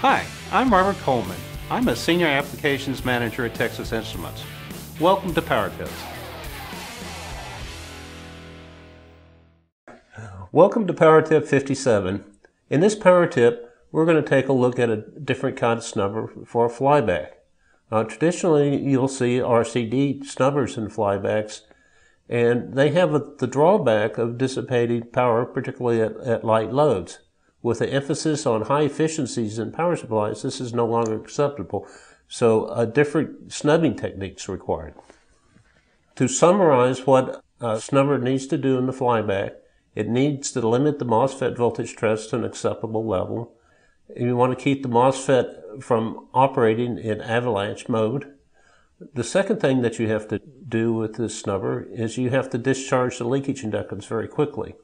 Hi, I'm Robert Kollman. I'm a Senior Applications Manager at Texas Instruments. Welcome to Power Tips. Welcome to Power Tip 57. In this Power Tip, we're going to take a look at a different kind of snubber for a flyback. Uh, traditionally, you'll see RCD snubbers in flybacks, and they have a, the drawback of dissipating power, particularly at, at light loads. With the emphasis on high efficiencies in power supplies, this is no longer acceptable. So a different snubbing technique is required. To summarize what a snubber needs to do in the flyback, it needs to limit the MOSFET voltage stress to an acceptable level. You want to keep the MOSFET from operating in avalanche mode. The second thing that you have to do with this snubber is you have to discharge the leakage inductance very quickly.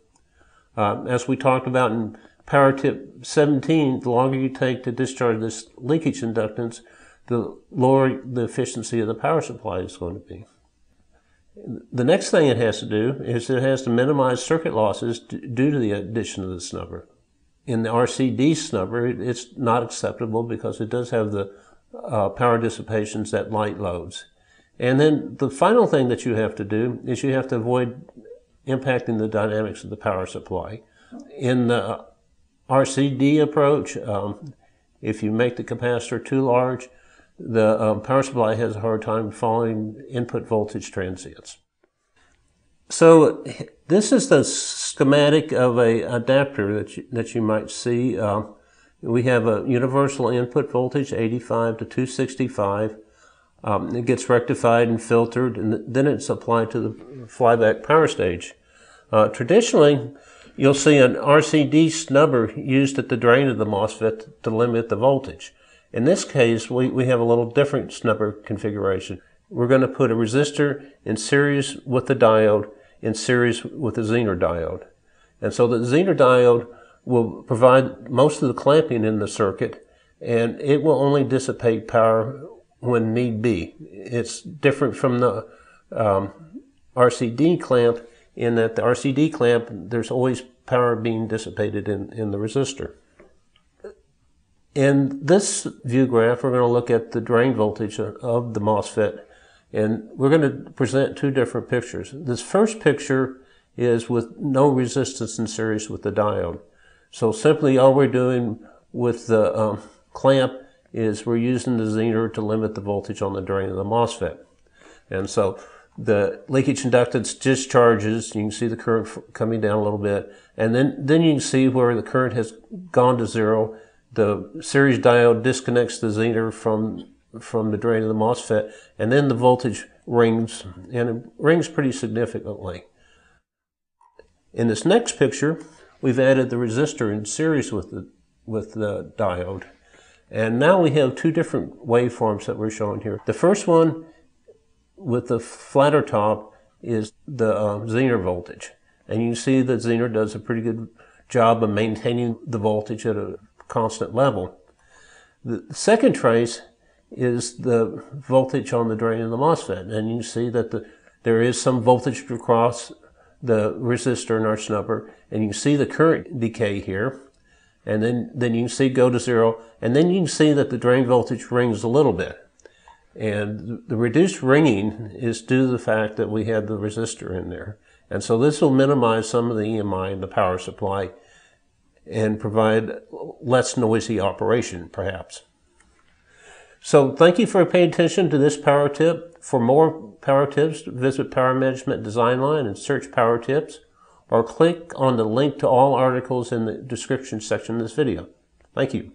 Uh, as we talked about in power tip 17, the longer you take to discharge this leakage inductance, the lower the efficiency of the power supply is going to be. The next thing it has to do is it has to minimize circuit losses due to the addition of the snubber. In the RCD snubber, it's not acceptable because it does have the uh, power dissipations at light loads. And then the final thing that you have to do is you have to avoid impacting the dynamics of the power supply. In the RCD approach, um, if you make the capacitor too large, the um, power supply has a hard time following input voltage transients. So this is the schematic of a adapter that you, that you might see. Uh, we have a universal input voltage, 85 to 265. Um, it gets rectified and filtered, and then it's applied to the flyback power stage. Uh, traditionally, you'll see an RCD snubber used at the drain of the MOSFET to limit the voltage. In this case, we, we have a little different snubber configuration. We're going to put a resistor in series with the diode, in series with the Zener diode. And so the Zener diode will provide most of the clamping in the circuit, and it will only dissipate power when need be. It's different from the um, RCD clamp in that the RCD clamp, there's always power being dissipated in, in the resistor. In this view graph, we're going to look at the drain voltage of the MOSFET, and we're going to present two different pictures. This first picture is with no resistance in series with the diode. So simply all we're doing with the um, clamp is we're using the zener to limit the voltage on the drain of the MOSFET. And so the leakage inductance discharges, you can see the current coming down a little bit, and then, then you can see where the current has gone to zero the series diode disconnects the zener from from the drain of the MOSFET, and then the voltage rings, and it rings pretty significantly. In this next picture, we've added the resistor in series with the with the diode. And now we have two different waveforms that we're showing here. The first one with the flatter top is the uh, Zener voltage. And you see that Zener does a pretty good job of maintaining the voltage at a constant level. The second trace is the voltage on the drain of the MOSFET. And you see that the, there is some voltage across the resistor in our snubber. And you see the current decay here. And then, then you see go to zero. And then you can see that the drain voltage rings a little bit. And the reduced ringing is due to the fact that we had the resistor in there. And so this will minimize some of the EMI in the power supply and provide less noisy operation, perhaps. So thank you for paying attention to this power tip. For more power tips, visit Power Management Design Line and search Power Tips, or click on the link to all articles in the description section of this video. Thank you.